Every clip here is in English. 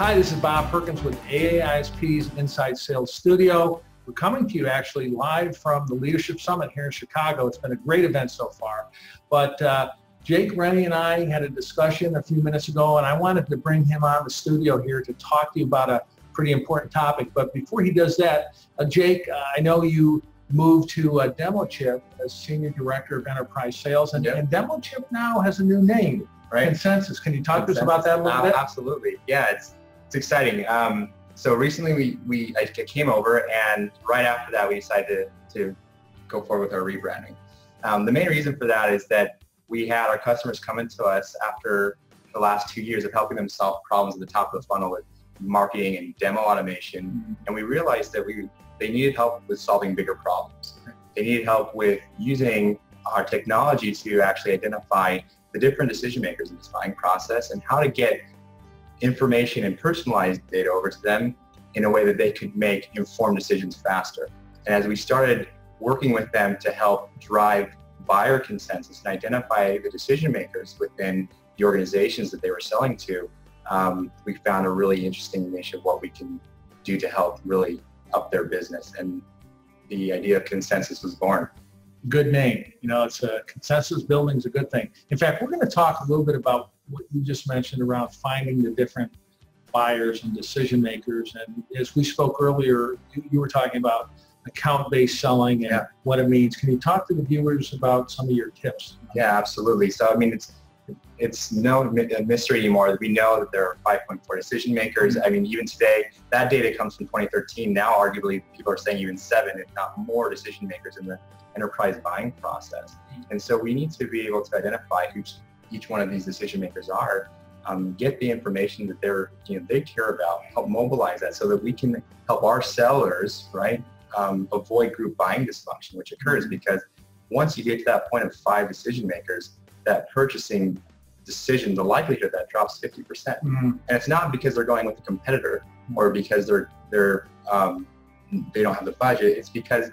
Hi, this is Bob Perkins with AA-ISP's Inside Sales Studio. We're coming to you actually live from the Leadership Summit here in Chicago. It's been a great event so far. But uh, Jake Reni and I had a discussion a few minutes ago, and I wanted to bring him on the studio here to talk to you about a pretty important topic. But before he does that, uh, Jake, uh, I know you moved to uh, DemoChimp as Senior Director of Enterprise Sales, and, Yep. and DemoChimp now has a new name, right? Consensus. Can you talk to us about that a little bit? Absolutely. Yeah, it's it's exciting. Um, so recently we, we I came over and right after that we decided to, to go forward with our rebranding. Um, the main reason for that is that we had our customers coming to us after the last two years of helping them solve problems at the top of the funnel with marketing and demo automation. And we realized that we they needed help with solving bigger problems. They needed help with using our technology to actually identify the different decision makers in this buying process and how to get information and personalized data over to them in a way that they could make informed decisions faster. And as we started working with them to help drive buyer consensus and identify the decision makers within the organizations that they were selling to, um, we found a really interesting niche of what we can do to help really up their business. And the idea of consensus was born. Good name. You know, it's a consensus building is a good thing. In fact, we're going to talk a little bit about what you just mentioned around finding the different buyers and decision makers. And as we spoke earlier, you, you were talking about account-based selling and Yeah. what it means. Can you talk to the viewers about some of your tips? Yeah, absolutely. So I mean, it's it's no mystery anymore. That we know that there are 5.4 decision makers. I mean, even today, that data comes from 2013. Now, arguably, people are saying even seven, if not more, decision makers in the enterprise buying process. And so we need to be able to identify who each- each one of these decision makers are, um, get the information that they're you know they care about, help mobilize that so that we can help our sellers right um, avoid group buying dysfunction, which occurs because once you get to that point of five decision makers, that purchasing decision, the likelihood of that drops 50%. And it's not because they're going with a competitor or because they're they're um, they don't have the budget. It's because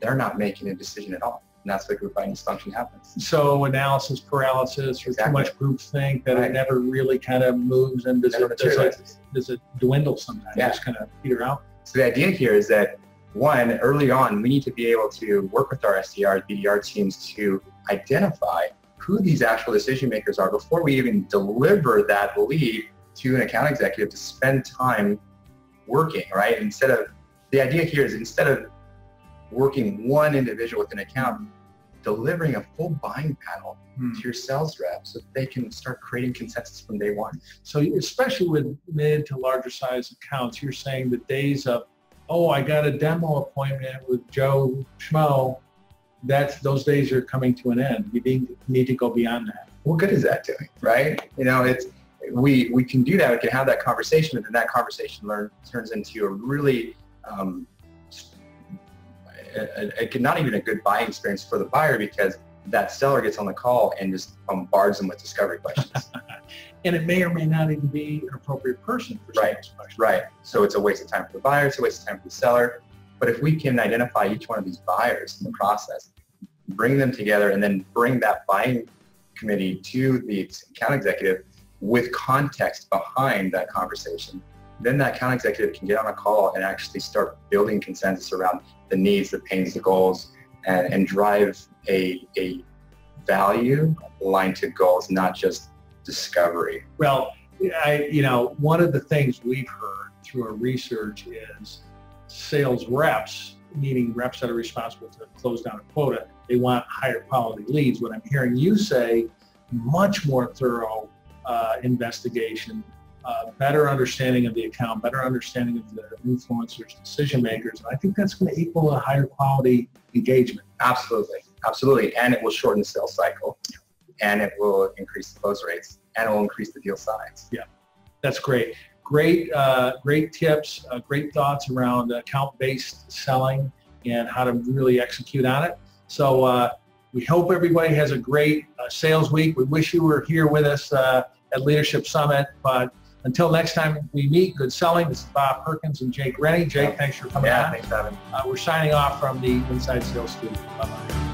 they're not making a decision at all. And that's where group buying dysfunction happens. So analysis paralysis or too much group think that it never really kind of moves and does Never it, does it, does it dwindle sometimes? Yeah. Just kind of peter out? So the idea here is that one, early on, we need to be able to work with our SDRs, BDR teams to identify who these actual decision makers are before we even deliver that lead to an account executive to spend time working, right? Instead of, the idea here is instead of working one individual with an account, delivering a full buying panel Hmm. to your sales reps so they can start creating consensus from day one. So especially with mid to larger size accounts, you're saying the days of, oh, I got a demo appointment with Joe Schmo, that's, those days are coming to an end. You need, need to go beyond that. what good is that doing, right? You know, it's we we can do that. We can have that conversation, but then that conversation learn turns into a really um, a, a, a- not even a good buying experience for the buyer because that seller gets on the call and just bombards them with discovery questions. And it may or may not even be an appropriate person for Right. right. So it's a waste of time for the buyer. It's a waste of time for the seller. But if we can identify each one of these buyers in the process, bring them together, and then bring that buying committee to the account executive with context behind that conversation, then that account executive can get on a call and actually start building consensus around the needs, the pains, the goals, and, and drive a, a value aligned to goals, not just discovery. Well, I, you know, one of the things we've heard through our research is sales reps, meaning reps that are responsible to close down a quota, they want higher quality leads. What I'm hearing you say, much more thorough uh, investigation, uh, better understanding of the account, better understanding of the influencers, decision makers. And I think that's going to equal a higher quality engagement. Absolutely, absolutely, and it will shorten the sales cycle, and it will increase the close rates, and it will increase the deal size. Yeah, that's great. Great, uh, great tips, uh, great thoughts around account-based selling and how to really execute on it. So uh, we hope everybody has a great uh, sales week. We wish you were here with us uh, at Leadership Summit. But until next time we meet, good selling. This is Bob Perkins and Jake Reni. Jake, thanks for coming Yeah, on. thanks, Evan. Uh, we're signing off from the Inside Sales Studio. Bye-bye.